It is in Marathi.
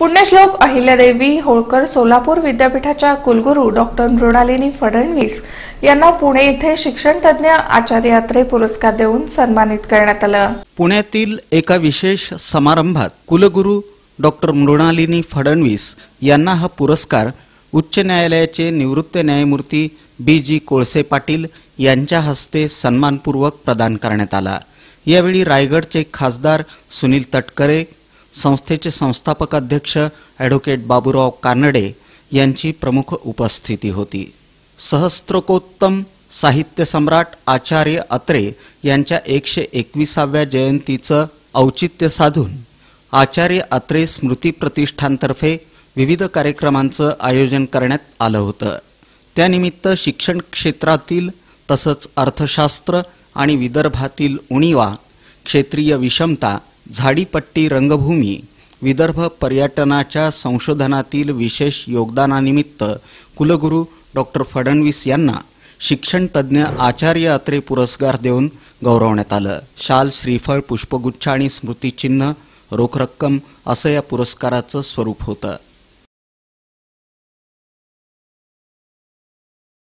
पुण्यश्लोक अहिल्यादेवी होळकर सोलापूर विद्यापीठाच्या कुलगुरू डॉक्टर मृणालिनी फडणवीस यांना पुणे येथे शिक्षणतज्ज्ञ आचार्य यात्रे पुरस्कार देऊन सन्मानित करण्यात आलं. पुण्यातील एका विशेष समारंभात कुलगुरू डॉक्टर मृणालिनी फडणवीस यांना हा पुरस्कार उच्च न्यायालयाचे निवृत्त न्यायमूर्ती बी जी कोळसे पाटील यांच्या हस्ते सन्मानपूर्वक प्रदान करण्यात आला. यावेळी रायगडचे खासदार सुनील तटकरे संस्थेचे संस्थापक अध्यक्ष ॲडव्होकेट बाबूराव कानडे यांची प्रमुख उपस्थिती होती. सहस्त्रकोत्तम साहित्य सम्राट आचार्य अत्रे यांच्या एकशे एकविसाव्या जयंतीचं औचित्य साधून आचार्य अत्रे स्मृती प्रतिष्ठानतर्फे विविध कार्यक्रमांचं आयोजन करण्यात आलं होतं. त्यानिमित्त शिक्षण क्षेत्रातील तसंच अर्थशास्त्र आणि विदर्भातील उणीवा क्षेत्रीय विषमता झाडीपट्टी रंगभूमी विदर्भ पर्यटनाच्या संशोधनातील विशेष योगदानानिमित्त कुलगुरू डॉक्टर फडणवीस यांना शिक्षणतज्ज्ञ आचार्य अत्रे पुरस्कार देऊन गौरवण्यात आलं. शाल श्रीफळ पुष्पगुच्छ आणि स्मृतिचिन्ह रोख रक्कम असं या पुरस्काराचं स्वरूप होतं.